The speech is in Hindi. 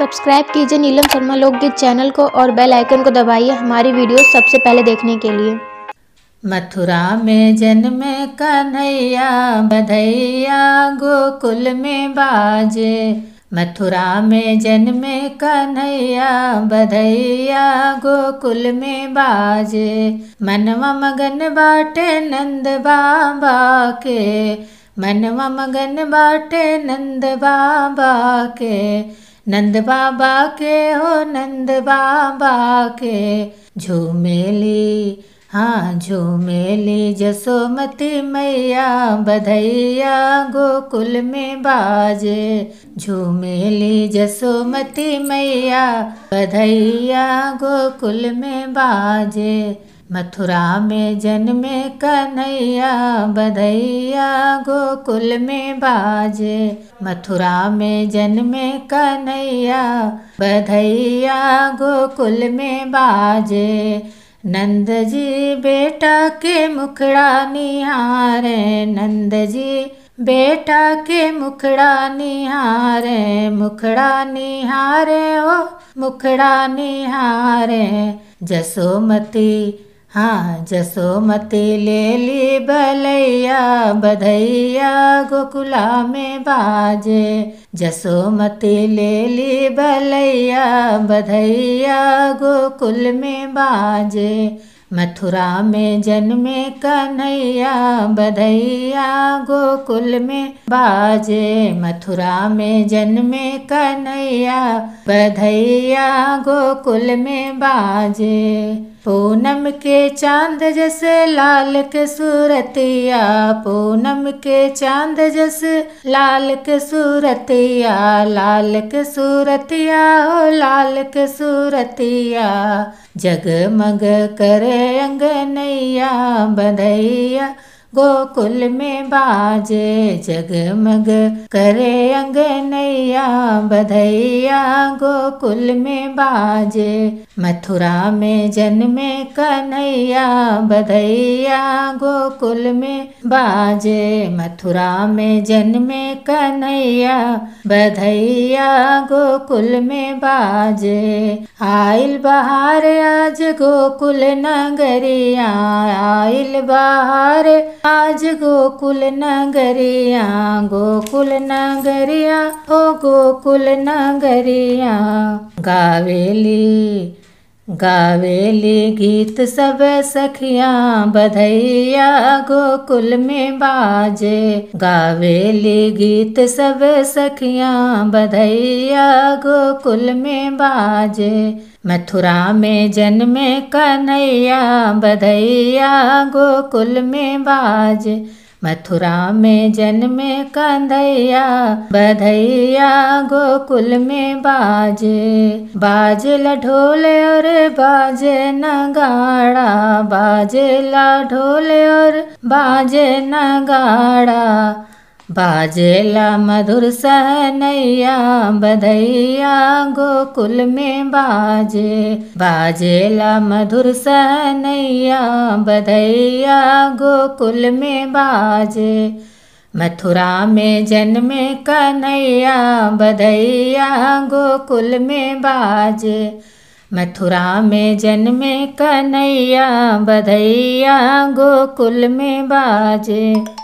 सब्सक्राइब कीजिए नीलम शर्मा लोकगीत चैनल को और बेल आइकन को दबाइए हमारी वीडियो सबसे पहले देखने के लिए। मथुरा में जन्मे कन्हैया, बधैया गोकुल में बाजे। मथुरा में जन्मे कन्हैया, बधैया गोकुल में बाजे। मनवा मगन बाटे नंद बाबा के। मनवा मगन बाटे नंद बाबा के। नंद बाबा के हो नंद बाबा के झूमेली हाँ झूमेली जसोमती मैया, बधैया गोकुल में बाजे। झूमेली जसोमती मैया, बधैया गोकुल में बाजे। मथुरा में जन्मे कन्हैया, बधैया गोकुल में बाजे। मथुरा में जन्मे कन्हैया, बधैया गोकुल में बाजे। नंद जी बेटा के मुखड़ा निहारे नंद जी बेटा के मुखड़ा निहारे। मुखड़ा निहारे ओ, मुखड़ा निहारे। जसोमती हाँ जसोमती ले ली बलैया, बधैया गोकुला में बाजे। जसोमती ले ली बलैया, बधैया गोकुल में बाजे। मथुरा में जन्मे कन्हैया, बधैया गोकुल में बाजे। मथुरा में जन्मे कन्हैया, बधैया गोकुल में बाजे। पूनम के चाँद जैसे लाल के सूरतिया पूनम के चाँद जैसे लाल के सूरतिया लाल के सूरतिया हो लाल के सूरतिया जगमग करे अंगनैया बधैया गोकुल में बाजे जगमग करे अंगनैया बधैया। गोकुल में बाजे मथुरा में जन्मे कन्हैया, बधैया। गोकुल में बाजे मथुरा में जन्मे कन्हैया, बधैया। गोकुल में बाजे आइल बहार आज गोकुल नगरिया, आइल बहार आज गोकुल नगरिया गोकुल नगरिया ओ गोकुल नगरिया गावेली। गावेली गीत सब सखिया, बधैया गोकुल में बाजे। गावेली गीत सब सखियाँ, बधैया गोकुल में बाजे। मथुरा में जन्मे कन्हैया, बधैया गोकुल में बाजे। मथुरा में जन्मे कंदैया बधैया गोकुल में बाजे। बाजे ढोल और बाजे नगाड़ा, बाजे ढोल और बाजे नगाड़ा। बाजेला मधुर सहनैया बधैया गोकुल में बाजे। बाजेला मधुर सहनैया बधैया गोकुल में बाजे। मथुरा में जन्मे कन्हैया, बधैया गोकुल में बाजे। मथुरा में जन्मे कन्हैया, बधैया गोकुल में बाजे।